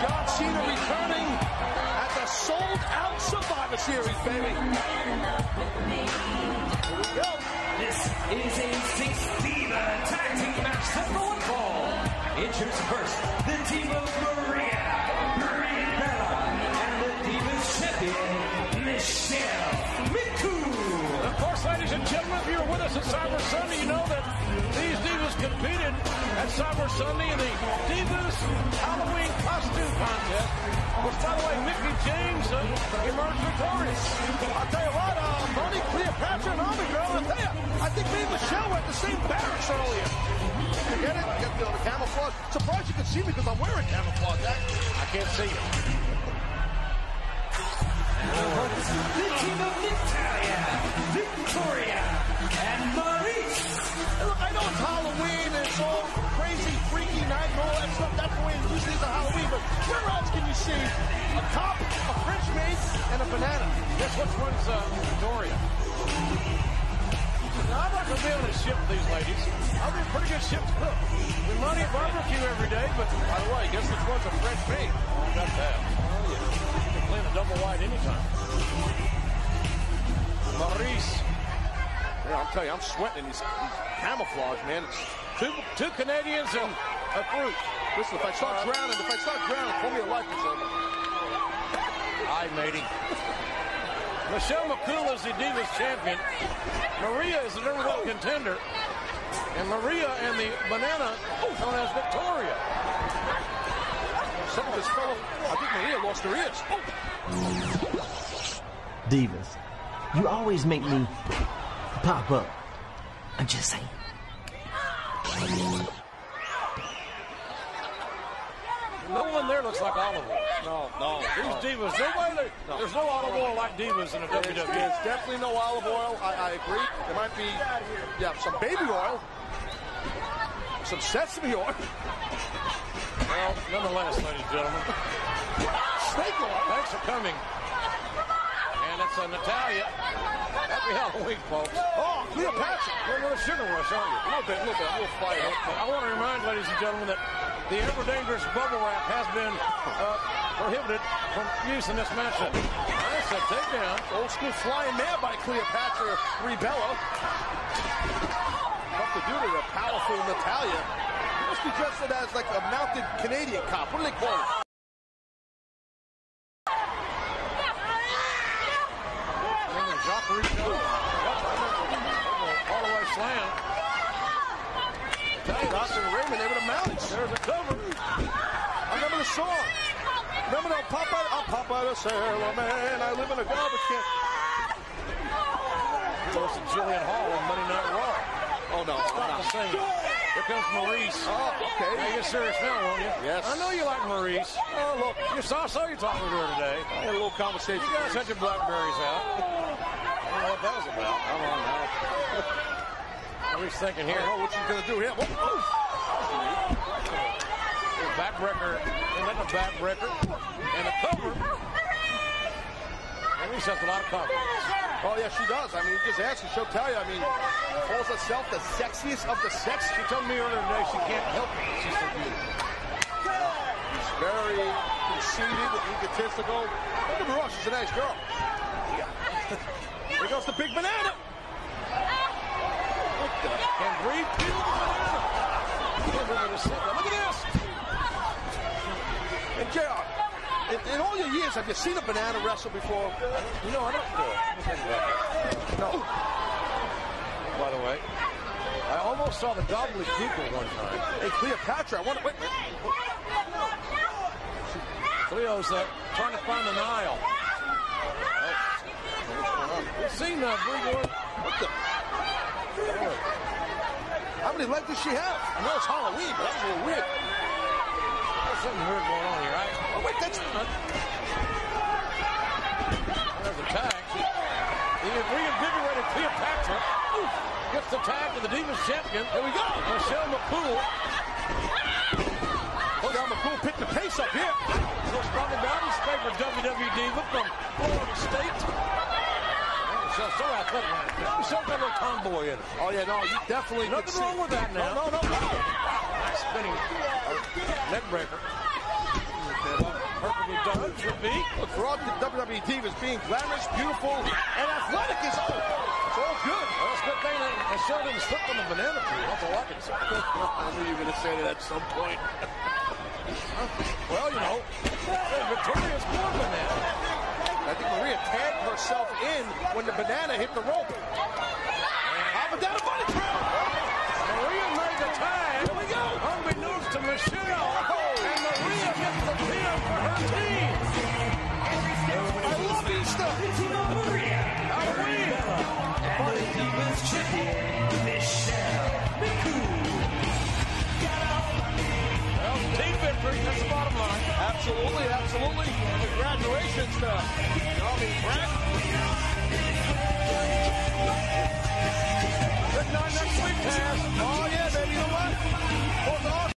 John Cena returning at the sold-out Survivor Series, baby. Here we go. This is a six-diva tag team match set for one fall. Introduce first the team of Maria, Maria Bella, and the Divas champion, Michelle McCool. Of course, ladies and gentlemen, if you're with us at Cyber Sunday, you know that these divas competed Cyber Sunday in the Divas Halloween Costume Contest, which, by the way, Mickie James uh, emerged victorious. I'll tell you what, uh, Money, Cleopatra, and Army Girl, I'll tell you, I think me and Michelle were at the same barracks earlier. You get it? Get the, the camouflage. Surprised you could see me because I'm wearing camouflage. I, I can't see you. The team of Natalya, Victoria, and Maryse. Where else can you see a cop, a French maid, and a banana? Guess which one's uh, Victoria? Now, I'm not going to be able to ship with these ladies. I'll be a pretty good ship cook. We money at barbecue every day, but by the way, guess which one's a French maid? Oh, got that. Oh, yeah. You can clean a double wide anytime. Maryse. Yeah, I'm telling you, I'm sweating in these, these camouflage, man. It's, Two, two Canadians and a fruit. Listen, if I start drowning, if I start drowning, call me a life preserver. Hi, matey. Michelle McCool is the Divas champion. Maria is the number one contender. And Maria and the banana known as Victoria. Some of this fellow, I think Maria lost her ears. Divas, you always make me pop up. I'm just saying. No one there looks like olive oil. No, no. These divas, nobody, there's no olive oil like divas in the WWE. there's definitely no olive oil. I, I agree. There might be, yeah, some baby oil, some sesame oil, Well, nonetheless, ladies and gentlemen, snake oil. thanks for coming. And it's uh, Natalya. Happy Halloween, folks. Oh, Cleopatra. You're a sugar rush, aren't you? A little bit, a little bit. A little fire. I want to remind, ladies and gentlemen, that the ever dangerous bubble wrap has been uh, prohibited from use in this matchup. Nice a takedown. Old school flying mare by Cleopatra Rebello. Tough to do to the powerful Natalya. Must be dressed as like a mounted Canadian cop. What do they call it? Jacques. All the way slam. Dawson and Raymond, were the mountains. There's a cover. I remember the song. Remember that Papa, I'm Popeye the Sailor Man. I live in a garbage can. Close to Jillian Hall on Monday Night Raw. Oh no, Stop I'm the not. singing. Here comes Maryse. Oh, okay. Now you get serious now, won't you? Yes. I know you like Maryse. Oh, look, You saw, I saw you talking to her today. I had a little conversation. You guys had your blackberries out. I don't know what that was about. Come on now. Maryse thinking here. I don't know what she's gonna do here. Whoa, whoa. Backbreaker. And then a backbreaker. And a cover. Maryse has a lot of confidence. Oh yeah, she does. I mean, you just ask her, she'll tell you. I mean, calls herself the sexiest of the sex. She told me earlier today she can't help it. She's so beautiful. She's very conceited and egotistical. Don't get me wrong, she's a nice girl. Here goes the big banana. What the? Can breathe, peel the banana. Look at this. And JR, in, in all your years, have you seen a banana wrestle before? You know, I don't do it. That. No. By the way, I almost saw the gobbledygook one time. Hey, Cleopatra, I want to wait. wait. Cleo's uh, trying to find the Nile. We've seen uh, Brie Ward. What the? How many legs does she have? I know it's Halloween, but that was a little weird. There's something weird going on here, right? Oh wait, that's There's a tag. The reinvigorated Cleopatra gets the tag to the Divas champion. Here we go. Michelle McCool. Michelle McCool picking the pace up here. Little Sparky Mountain's favorite WWE diva from Florida State. Michelle's so athletic. Michelle's got a little tomboy in her. Oh yeah, no, you definitely Nothing see- wrong with that now. No, no, no, no. Nice spinning neck breaker. match would be. Look, for all the WWE divas being glamorous, beautiful, and athletic is all, it's all good. Well, it's a good thing that Michelle didn't slip on the banana peel. That's all I can say. I knew you were going to say that at some point. Well, you know, Victoria's more banana. I think Maria tagged herself in when the banana hit the rope. Congratulations to Tommy Brett. Good night next week, Tazz.